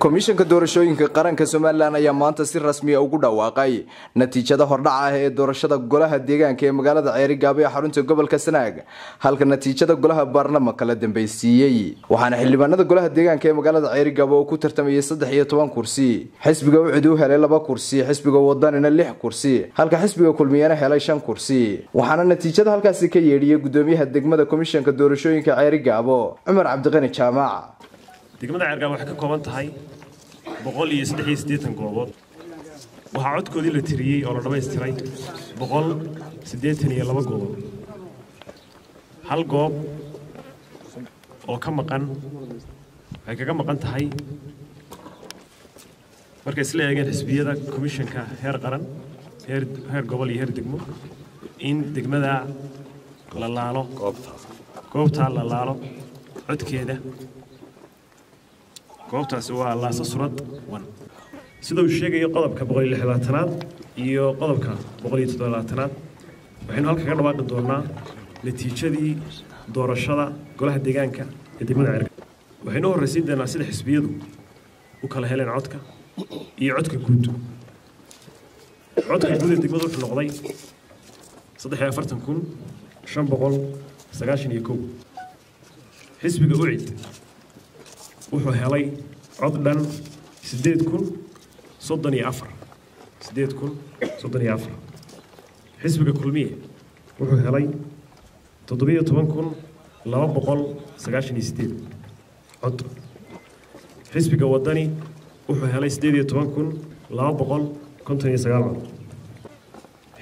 komishanka doorashooyinka qaranka somalilan ayaa maanta si rasmiya ugu dhawaaqay. Natiijada hordhaca ah ee doorashada golaha deegaanka ee magaalada ceerigaabo ee xarunta gobolka sanaag halka natiijada golaha baarlamanka la dambeysiiyey waxaana xildhibaanada golaha deegaanka ee magaalada ceerigaabo oo ku tartamayay saddex iyo toban kursi. Xisbiga ucid u helay laba kursi xisbiga wadanina lix kursi halka xisbiga kulmiyana helay shan kursi. Waxaana natiijada halkaasi ka yeedhiyey gudoomiyaha degmada komishanka doorashooyinka ceerigaabo cumar cabdiqani jaamac degmada ceergaabo waxay ka kooban tahay boqol iyo saddex iyo siddeetan goobood waxaa codkoodii la tiriyey oo la dhammaystiray boqol siddeetan iyo laba goobood hal goob oo ka maqan waxay kaga maqan tahay markay isla eegeen xisbiyada komishanka heer qaran heer heer gobol iyo heer degmo in degmada la laalo goobtaa la laalo codkeeda goobtaasi waa laasa surad wan sida uu sheegayo qodobka boqol iyo qodobka boqol iyo toddobaalaatanaad waxaynu halka ka dhawaaqi doonaa natiijadii doorashada golaha deegaanka ee degmada cerga waxaynu u horraysiin doonaa sida xisbiyadu u kala heleen codka iyo codka guud. Codka guud ee degmada wuxuu noqday saddex iyo afartan kun shan boqol sagaashan iyo kow. Xisbiga ucid wuxuu helay cod dhan siddeed kun soddon iyo afar siddeed kun soddon iyo afar xisbiga kulmiye wuxuu helay toddobiyo toban kun laba boqol sagaashan iyo siddeed cod xisbiga wadani wuxuu helay siddeed iyo toban kun laba boqol konton iyo sagaal cod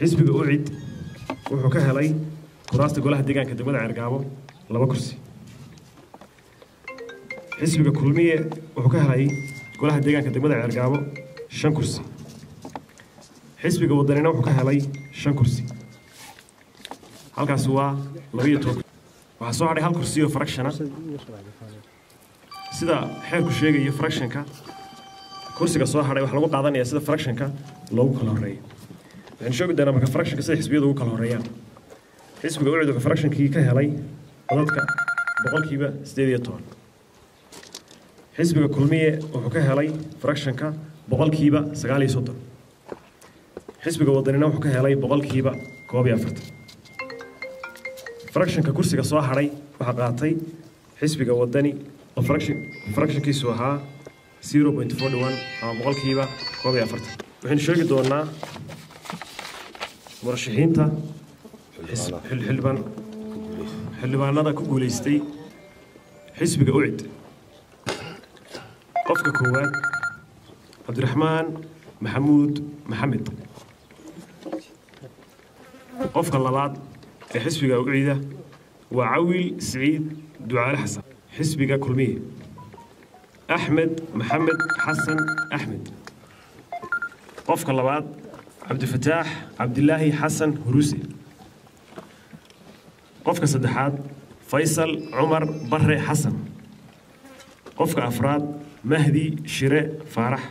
xisbiga ucid wuxuu ka helay kuraasta golaha deegaanka degmada ceergaabo laba kursi helay golaha deegaanka degmada ceergaabo shan kursi xisbiga wadanina wuxuu ka helay shan kursi halkaasi waa labaiyo toban waxaa soo hadhay hal kursi oo fractiona sida xeerku sheegayo fractionka kursiga soo hadhay waxaa lagu qaadanaya sida fractionka loogu kala horeeyo waxaynu sheegi doonaa marka fractionka sida xisbiyadu ugu kala horeeyaan xisbiga ucid wuxuu fractionkii ka helay codadka boqolkiiba siddeed iyo toban xisbiga kulmiye wuxuu ka helay fractionka boqolkiiba sagaal iyo soddon xisbiga wadanina wuxuu ka helay boqolkiiba koob iyo afartan fractionka kursiga soo hadhay waxaa qaatay xisbiga wadani oo fractionkiisu ahaa zero point forty one ama boqolkiiba koob iyo afartan waxaynu sheegi doonaa xildhibaan xildhibaanada ku guulaystay xisbiga ucid qofka koowaad cabdiraxmaan maxamuud maxamed qofka labaad ee xisbiga ucida waa cawil siciid ducaale xasan xisbiga kulmiye axmed maxamed xasan axmed qofka labaad cabdifataax cabdilaahi xasan huruuse qofka saddexaad faysal cumar bare xasan qofka afraad mahdi shire faarax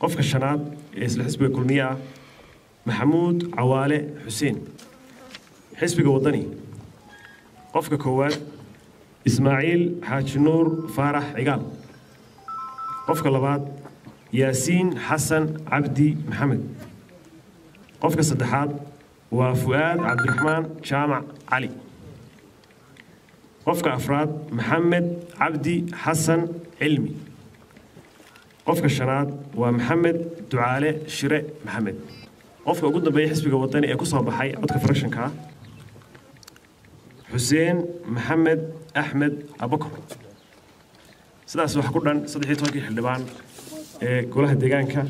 qofka shanaad ee isla xisbiga kulmiye ah maxamuud cawaale xuseen. Xisbiga wadani qofka koowaad ismaaciil xaaji nuur faarax cigaal. Qofka labaad yaasiin xasan cabdi maxamed. Qofka saddexaad waa fu'aad cabdiraxmaan jaamac cali qofka afraad maxamed cabdi xasan cilmi qofka shanaad waa maxamed ducaale shire maxamed qofka ugu dambeeya xisbiga wadani ee ku soo baxay codka fractionka xuseen maxamed axmed abakor sidaas wax ku dhan saddexiyo tobankii xildhibaan ee golaha deegaanka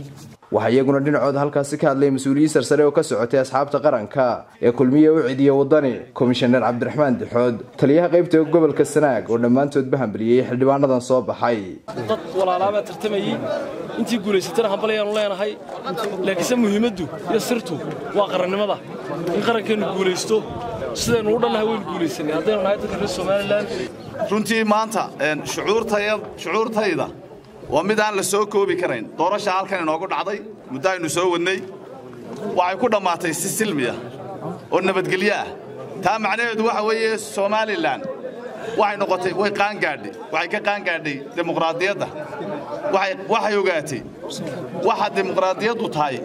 وحيقنا دين عود هالكا سكاد لي مسؤولي سرسري وكسعوتي أصحاب تقران كا يكل مية وعدية وضاني كوميشنر عبد الرحمن حود تليها غيبته قبل كالسناك ونمان تود بهم بليه حلوان نظن صوب حي. ضط ولا علامة ترتمي. انتي قولي ستنا حبالي يا الله حي. لكن سمو يمدو يسرتو واقرا نمضا. انقرا كنو قولي ستو. سيدان ورد الله هو القولي سنة. هاتين ونهاية تدرسو مان الله رنتي مانتا. شعور تايد waa mid aan la soo koobi karayn. Doorasha halkan inoogu dhacday muddo aynu soo wadnay waxay ku dhammaatay si silmiya oo nabadgelyo ah. Taa macnaheedu waxa weeye somalilan waxay noqotay way qaangaadhay waxay ka qaangaadhay dimuqraadiyadda. Waxay ogaatay waxa dimuqraadiyaddu tahay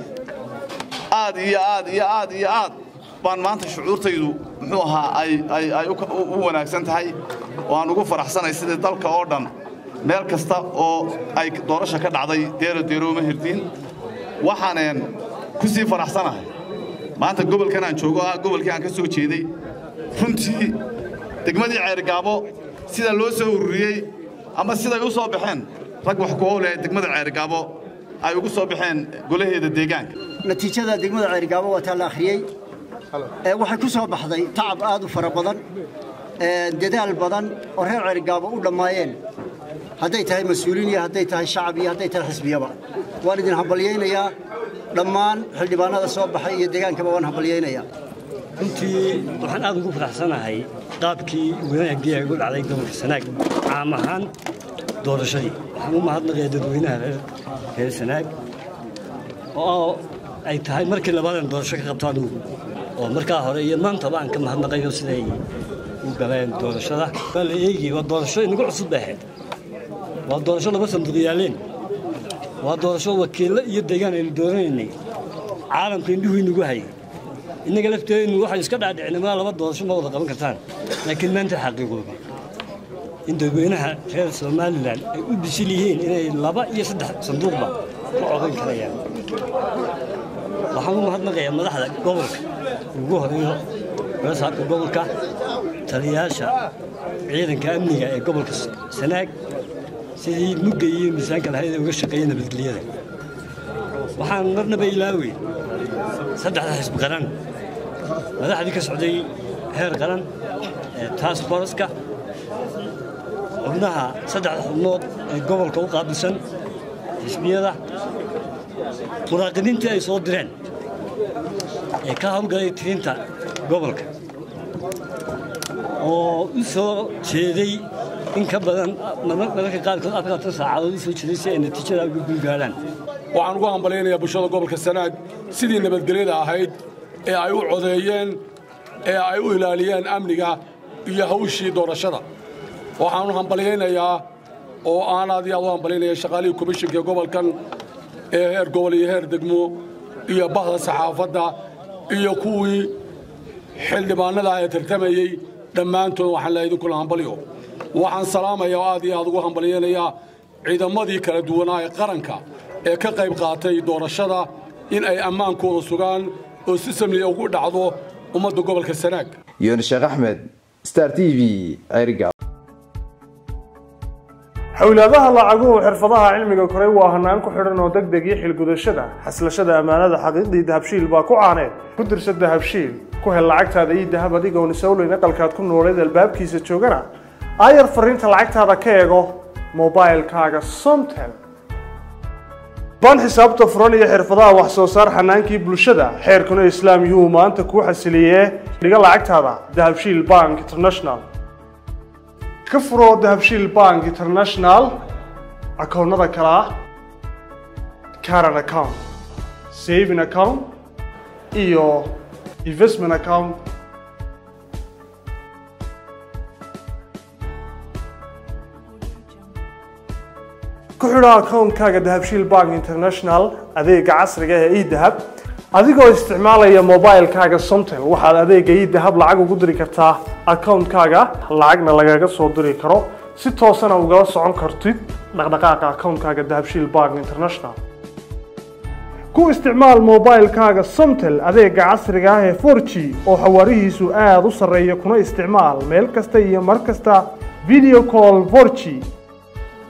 aad iyo aad iyo aad iyo aad baan maanta shucuurtaydu muxuu ahaa ay u wanaagsan tahay. Oo aan ugu faraxsanay sidai dalka oo dhan meel kasta oo ay doorasha ka dhacday deero deerooma hirdiin waxaaneen ku sii faraxsanahay. Maanta gobolkan aan joogo ah gobolkii aan ka soo jeeday runtii degmadii ceergaabo sida loo soo ururiyey ama siday u soo baxeen rag wax kuwa leh degmada ceergaabo ay ugu soo baxeen golaheeda deegaanka. Natiijada degmada ceergaabo waa taa la akhriyey. Waxay ku soo baxday tacab aad u fara badan dadaal badan oo reer ceergaabo u dhammaayeen hadday tahay mas'uuliin iyo hadday tahay shacab iyo hadday tahay xisbiyaba. Waan idin hambalyaynayaa dhammaan xildhibaanada soo baxay iyo deegaankaba waan hambalyaynayaa. Runtii waxaan aad ugu faraxsanahay qaabkii wanaagii ay ugu dhacday gobolka sanaag. Caam ahaan doorashadii. Waxaan u mahadnaqaya dadweynaha reer sanaag. Oo ay tahay markii labaadeen doorasho ka qabto anugu oo markaa hore iyo maantaba aan ka mahadnaqayo siday u galeen doorashada. Waa la eegi waa doorasho inagu cusub bay ahayd yaaleen waa doorasho wakiillo iyo deegaan aynu dooranaynay caalamka indhuhu inagu hayay innaga lafteennu waxay iska dhaadhicinima laba doorasho ma wada qaban kartaan laakiin maanta xaqiiqoobi in dadweynaha reer somalilan ay u bisil yihiin inay laba iyo saddex sanduuqba ku codan karayaan waxaan u mahadnaqayaa madaxda gobolka ugu horeeyo rasaabka gobolka taliyayaasha ciidanka amniga ee gobolka sanaag sidii mugga iyo miisaanka lahayd uga shaqeeya nabadgelyada waxaan marnaba ilaawey saddexda xisbi qaran madaxdii ka socday heer qaran ee task forceka xubnaha saddexda xubnood ee gobolka u qaabilsan xisbiyada muraaqibiintii ay soo direen ee ka hawlgalay tirinta gobolka. Oo u soo jeeday in ka badan mararka qaarkood saacadood u soo jeeday si ay natiijada uga guulgaadhaan waxaan ugu hambalyaynayaa bulshada gobolka sanaag sidii nabadgelyada ahayd ee ay u codeeyeen ee ay u ilaaliyeen amniga iyo hawshii doorashada. Waxaanu hambalyaynayaa oo aan aad iyo aad u hambalyaynaya shaqaalihii komishinka gobolkan ee heer gobol iyo heer degmo iyo bahda saxaafadda iyo kuwii xildhibaannada ee tartamayey dhammaantood waxaan leeyahay idinkula hambalyo waxaan salaamayaa oo aad iyo aad ugu hambalyaynayaa ciidamadii kala duwanaa ee qaranka ee ka qayb qaatay doorashada in ay ammaankooda sugaan oo si samliya ugu dhacdo ummadda gobolka sanaag. Yuuni sheekh axmed star t v ceeriga xowlaadaha lacaguhu xirfadaha cilmiga koray waa hanaan ku xidhan oo deg deg iyo xilgudashada. Xaslashada ammaanada xaqiiqdii dahabshiil baa ku caaneed ku dirsa dahabshiil ku hel lacagtaada iyo dahab adigoon isowleyn aqalkaad ku nooleed albaabkiisa joogana aayar fariinta lacagtaada ka eego mobailkaaga somtel. Baan xisaabta furan iyo xirfadaha wax soo saar xanaankii bulshada xeerkuna islaam yuhu maanta kuu xasiliyee dhiga lacagtaada dahabshiil bank international. Ka furo dahabshiil bank international akoonnada kale ah account saving account iyo investment account ku xidho akoonkaaga dahabshiil bank international adeega casriga ee edahab adigoo isticmaalaya mobilkaaga somtel waxaad adeega edahab lacag ugu diri kartaa akoonkaaga. Lacagna lagaga soo diri karo. Si toosana ugala socon kartid dhaqdhaqaaqa akoonkaaga dahabshiil bank international. Ku isticmaal mobilkaaga somtel adeega casriga ah ee 4g oo xawaarihiisu aada u sarreeya kuna isticmaal meel kasta iyo mar kasta video call 4g